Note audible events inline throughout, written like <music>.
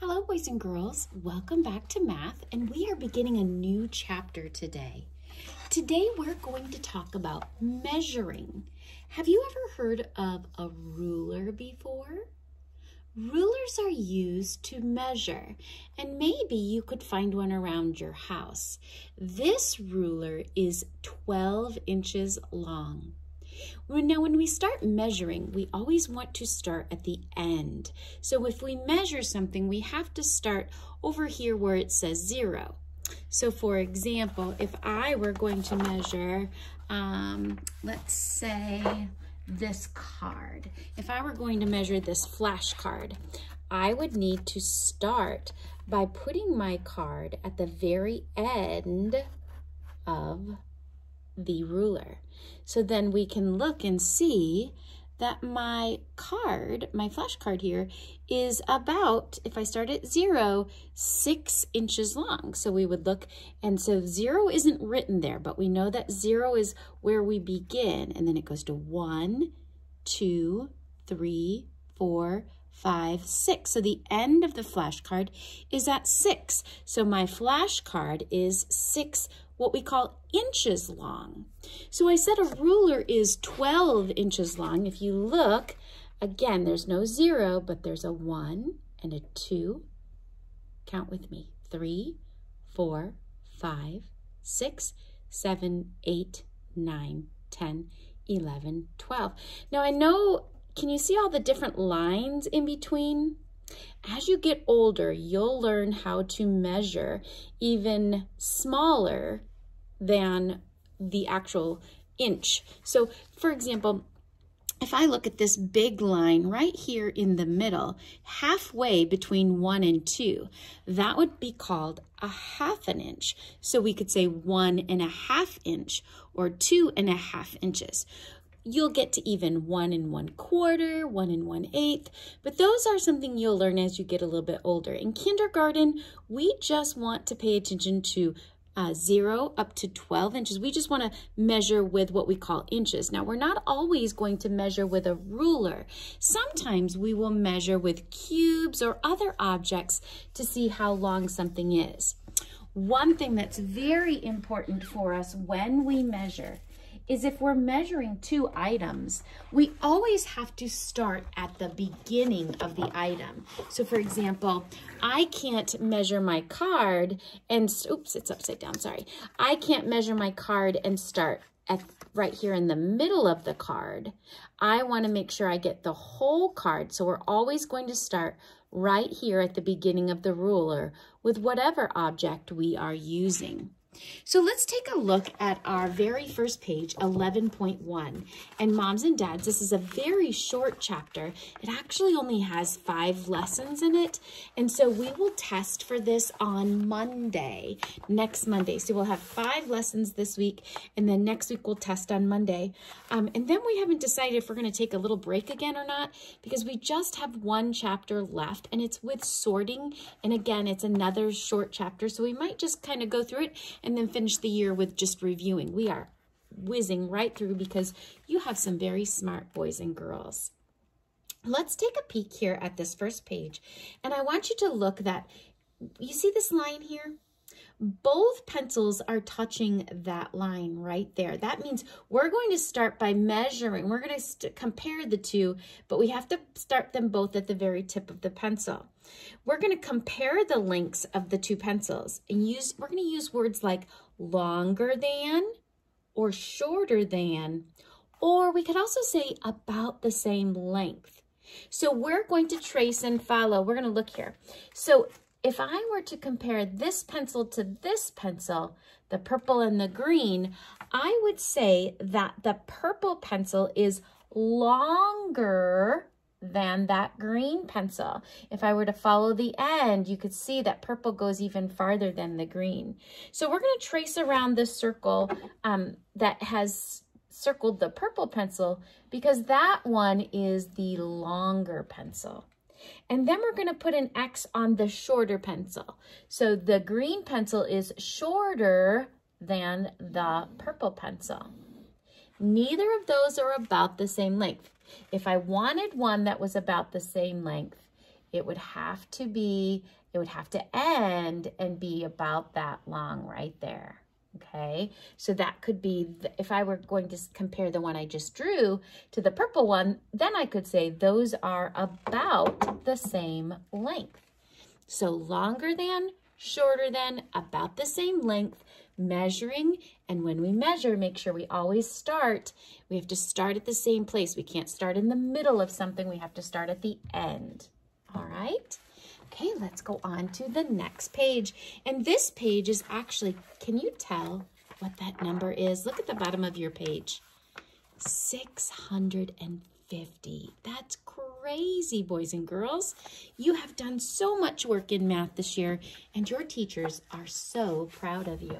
Hello, boys and girls. Welcome back to math, and we are beginning a new chapter today. Today, we're going to talk about measuring. Have you ever heard of a ruler before? Rulers are used to measure, and maybe you could find one around your house. This ruler is 12 inches long. Now, when we start measuring, we always want to start at the end. So if we measure something, we have to start over here where it says zero. So for example, if I were going to measure, um, let's say this card. If I were going to measure this flash card, I would need to start by putting my card at the very end of the ruler. So then we can look and see that my card, my flashcard here, is about, if I start at zero, six inches long. So we would look, and so zero isn't written there, but we know that zero is where we begin, and then it goes to one, two, three, four, five, six. So the end of the flashcard is at six. So my flashcard is six what we call inches long. So I said a ruler is 12 inches long. If you look, again, there's no zero, but there's a one and a two. Count with me. Three, four, five, six, seven, eight, nine, 10, 11, 12. Now I know, can you see all the different lines in between? As you get older, you'll learn how to measure even smaller than the actual inch. So for example, if I look at this big line right here in the middle, halfway between one and two, that would be called a half an inch. So we could say one and a half inch or two and a half inches. You'll get to even one and one quarter, one and one eighth, but those are something you'll learn as you get a little bit older. In kindergarten, we just want to pay attention to uh, 0 up to 12 inches. We just want to measure with what we call inches. Now, we're not always going to measure with a ruler. Sometimes we will measure with cubes or other objects to see how long something is. One thing that's very important for us when we measure is if we're measuring two items, we always have to start at the beginning of the item. So for example, I can't measure my card and, oops, it's upside down, sorry. I can't measure my card and start at right here in the middle of the card. I wanna make sure I get the whole card. So we're always going to start right here at the beginning of the ruler with whatever object we are using. So let's take a look at our very first page, 11.1. And moms and dads, this is a very short chapter. It actually only has five lessons in it. And so we will test for this on Monday, next Monday. So we'll have five lessons this week, and then next week we'll test on Monday. Um, and then we haven't decided if we're going to take a little break again or not, because we just have one chapter left, and it's with sorting. And again, it's another short chapter, so we might just kind of go through it and then finish the year with just reviewing. We are whizzing right through because you have some very smart boys and girls. Let's take a peek here at this first page. And I want you to look that, you see this line here? Both pencils are touching that line right there. That means we're going to start by measuring. We're going to compare the two, but we have to start them both at the very tip of the pencil. We're going to compare the lengths of the two pencils and use, we're going to use words like longer than or shorter than, or we could also say about the same length. So we're going to trace and follow. We're going to look here. So if I were to compare this pencil to this pencil, the purple and the green, I would say that the purple pencil is longer than that green pencil. If I were to follow the end, you could see that purple goes even farther than the green. So we're going to trace around this circle um, that has circled the purple pencil because that one is the longer pencil. And then we're going to put an X on the shorter pencil. So the green pencil is shorter than the purple pencil. Neither of those are about the same length. If I wanted one that was about the same length, it would have to be, it would have to end and be about that long right there. Okay, so that could be, if I were going to compare the one I just drew to the purple one, then I could say those are about the same length. So longer than, shorter than, about the same length, measuring. And when we measure, make sure we always start. We have to start at the same place. We can't start in the middle of something. We have to start at the end. All right. Okay, let's go on to the next page. And this page is actually, can you tell what that number is? Look at the bottom of your page. 650. That's crazy, boys and girls. You have done so much work in math this year, and your teachers are so proud of you.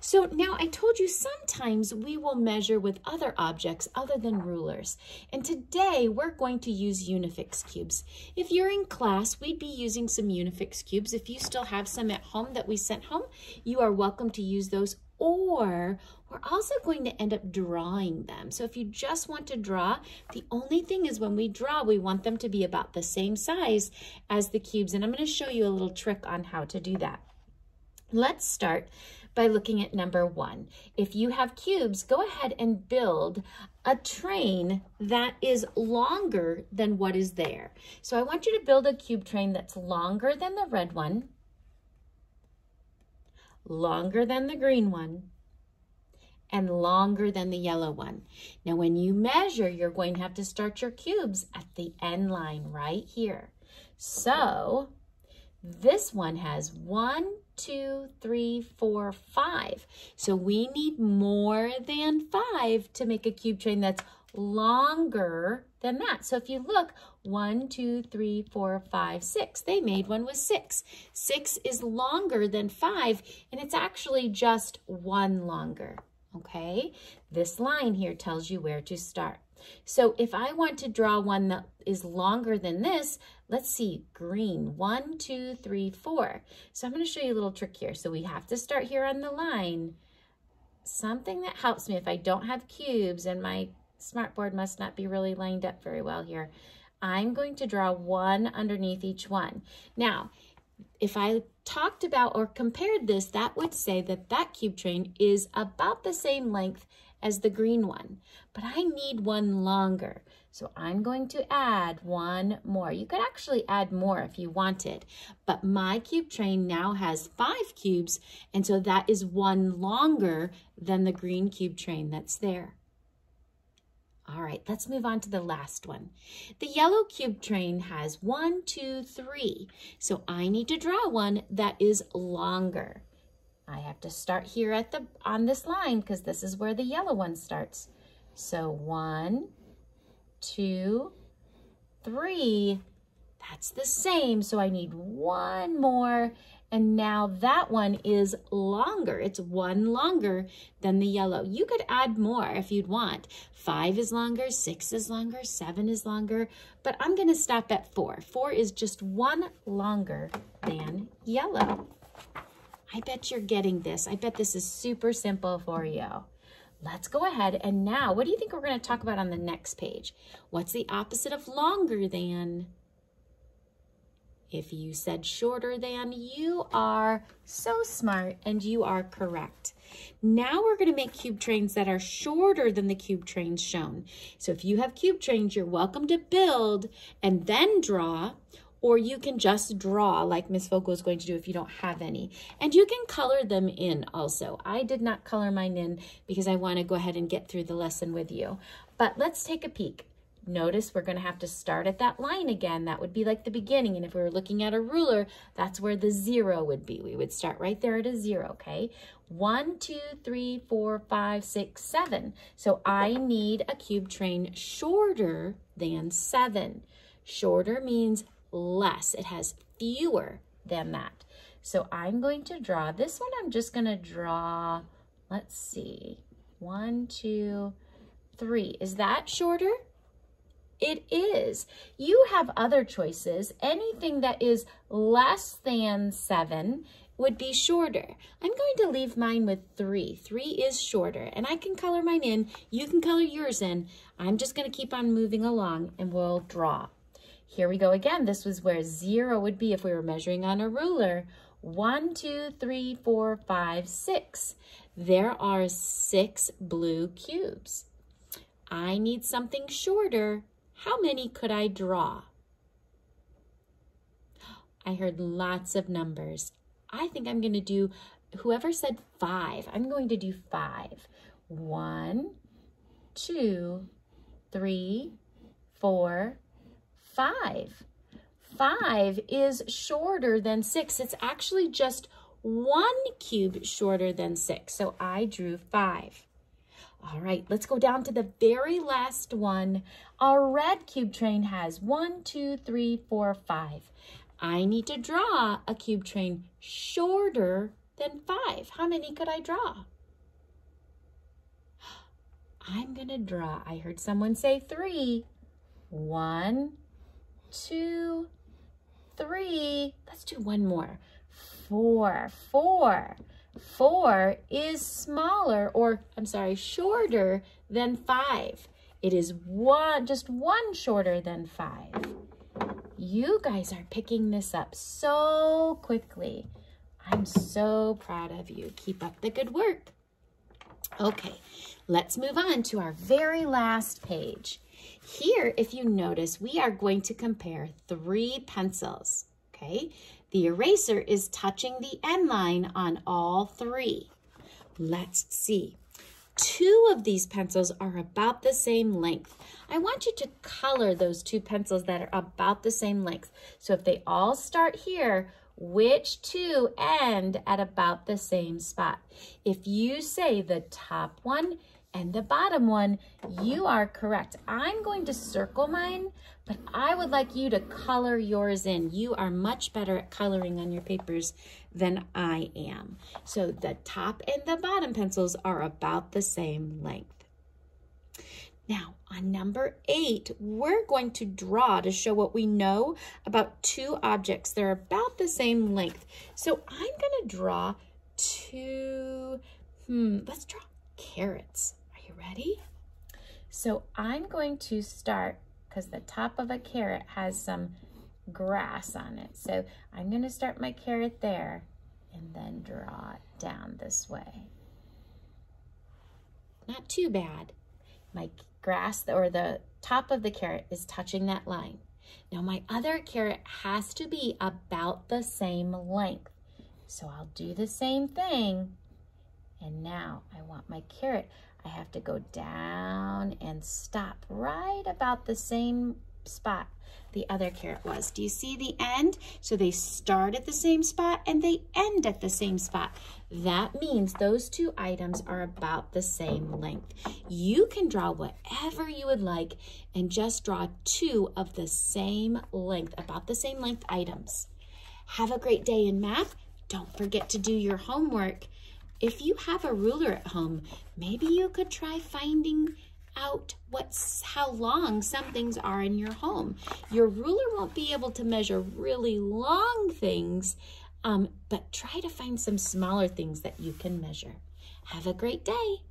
So now I told you sometimes we will measure with other objects other than rulers. And today we're going to use Unifix cubes. If you're in class, we'd be using some Unifix cubes. If you still have some at home that we sent home, you are welcome to use those or we're also going to end up drawing them. So if you just want to draw, the only thing is when we draw, we want them to be about the same size as the cubes. And I'm going to show you a little trick on how to do that. Let's start by looking at number one. If you have cubes, go ahead and build a train that is longer than what is there. So I want you to build a cube train that's longer than the red one, longer than the green one, and longer than the yellow one. Now, when you measure, you're going to have to start your cubes at the end line right here. So this one has one, two, three, four, five. So we need more than five to make a cube train that's longer than that. So if you look, one, two, three, four, five, six. They made one with six. Six is longer than five, and it's actually just one longer, okay? This line here tells you where to start. So if I want to draw one that is longer than this, let's see, green, one, two, three, four. So I'm going to show you a little trick here. So we have to start here on the line. Something that helps me if I don't have cubes and my smartboard must not be really lined up very well here. I'm going to draw one underneath each one. Now, if I talked about or compared this, that would say that that cube train is about the same length as the green one, but I need one longer. So I'm going to add one more. You could actually add more if you wanted, but my cube train now has five cubes, and so that is one longer than the green cube train that's there. All right, let's move on to the last one. The yellow cube train has one, two, three. So I need to draw one that is longer. I have to start here at the on this line because this is where the yellow one starts. So one, two, three. That's the same. So I need one more. And now that one is longer. It's one longer than the yellow. You could add more if you'd want. Five is longer, six is longer, seven is longer, but I'm gonna stop at four. Four is just one longer than yellow. I bet you're getting this. I bet this is super simple for you. Let's go ahead and now, what do you think we're going to talk about on the next page? What's the opposite of longer than? If you said shorter than, you are so smart and you are correct. Now we're going to make cube trains that are shorter than the cube trains shown. So if you have cube trains, you're welcome to build and then draw, or you can just draw like Miss Vogel is going to do if you don't have any. And you can color them in also. I did not color mine in because I want to go ahead and get through the lesson with you. But let's take a peek. Notice we're going to have to start at that line again. That would be like the beginning. And if we were looking at a ruler, that's where the zero would be. We would start right there at a zero, okay? One, two, three, four, five, six, seven. So I need a cube train shorter than seven. Shorter means less. It has fewer than that. So I'm going to draw, this one I'm just gonna draw, let's see, one, two, three. Is that shorter? It is. You have other choices. Anything that is less than seven would be shorter. I'm going to leave mine with three. Three is shorter, and I can color mine in. You can color yours in. I'm just going to keep on moving along, and we'll draw. Here we go again. This was where zero would be if we were measuring on a ruler. One, two, three, four, five, six. There are six blue cubes. I need something shorter. How many could I draw? I heard lots of numbers. I think I'm going to do, whoever said five, I'm going to do five. One, two, three, four, five. Five is shorter than six. It's actually just one cube shorter than six. So I drew five. All right, let's go down to the very last one. Our red cube train has one, two, three, four, five. I need to draw a cube train shorter than five. How many could I draw? <gasps> I'm going to draw, I heard someone say three. One, two, three. Let's do one more. Four, four. Four is smaller, or I'm sorry, shorter than five. It is one, just one shorter than five. You guys are picking this up so quickly. I'm so proud of you. Keep up the good work. Okay, let's move on to our very last page. Here, if you notice, we are going to compare three pencils, okay? The eraser is touching the end line on all three. Let's see. Two of these pencils are about the same length. I want you to color those two pencils that are about the same length. So if they all start here, which two end at about the same spot? If you say the top one and the bottom one, you are correct. I'm going to circle mine, but I would like you to color yours in. You are much better at coloring on your papers than I am. So the top and the bottom pencils are about the same length. Now, on number eight, we're going to draw to show what we know about two objects. They're about the same length. So I'm going to draw two, hmm, let's draw carrots ready? So I'm going to start, because the top of a carrot has some grass on it. So I'm going to start my carrot there and then draw it down this way. Not too bad. My grass or the top of the carrot is touching that line. Now my other carrot has to be about the same length. So I'll do the same thing. And now I want my carrot. I have to go down and stop right about the same spot the other carrot was. Do you see the end? So they start at the same spot and they end at the same spot. That means those two items are about the same length. You can draw whatever you would like and just draw two of the same length, about the same length items. Have a great day in math. Don't forget to do your homework if you have a ruler at home, maybe you could try finding out what's how long some things are in your home. Your ruler won't be able to measure really long things, um, but try to find some smaller things that you can measure. Have a great day.